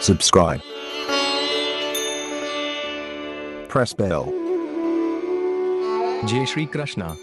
Subscribe. Press bell. Jai Shri Krishna.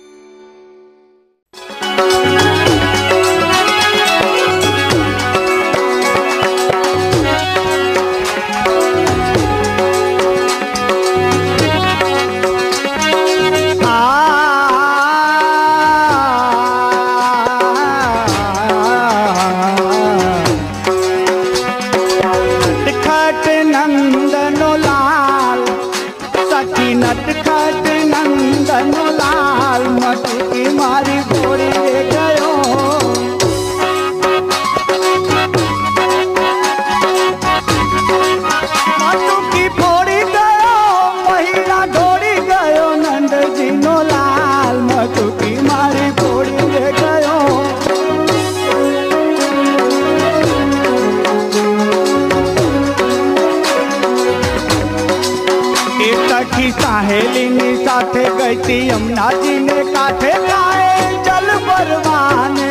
काठे गई यमुना जी ने काठे लाए, जल परवाने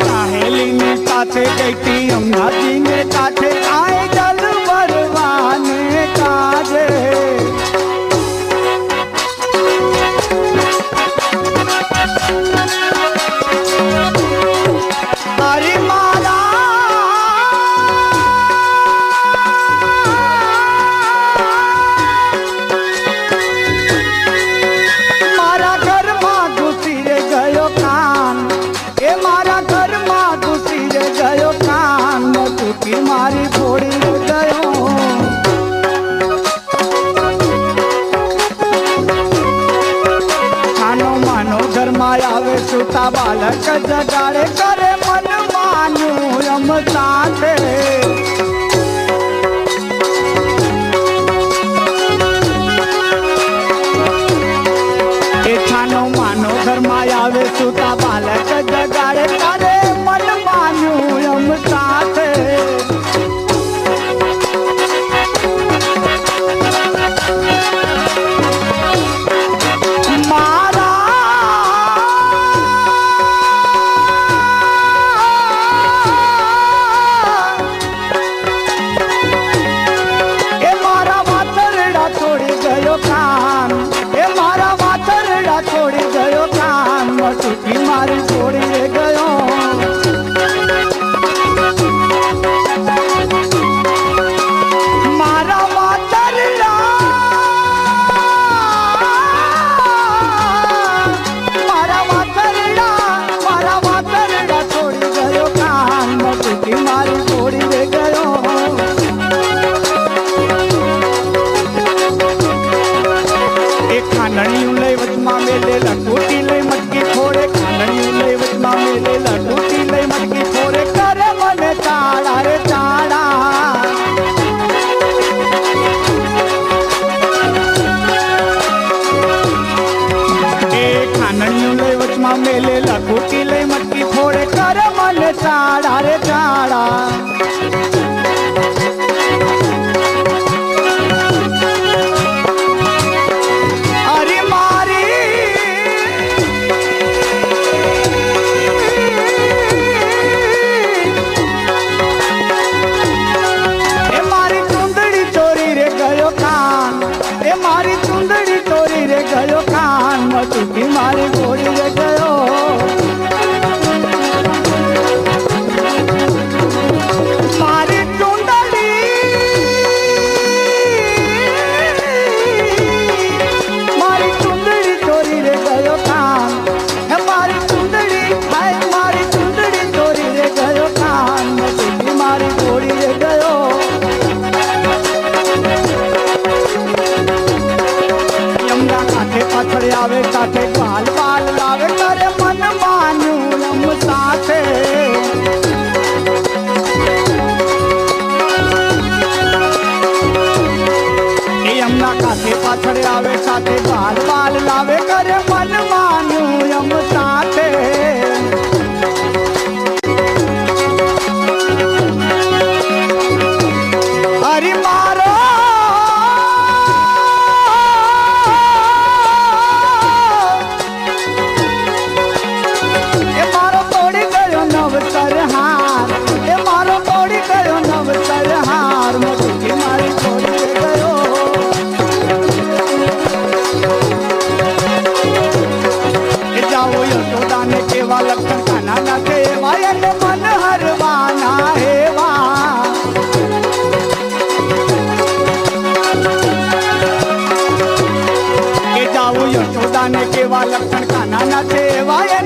सहेली ने काठे गई यमुना जी ने काठे आवे सुता बालक जगाड़े करे मन मानू रमता थे। मेले लड्डू पीले मटकी छोरे करे मने चाड़ा रे चाड़ा। मेले लगू की ले मटकी थोड़े कर मन चाड़ा रे चाड़ा। Yeah.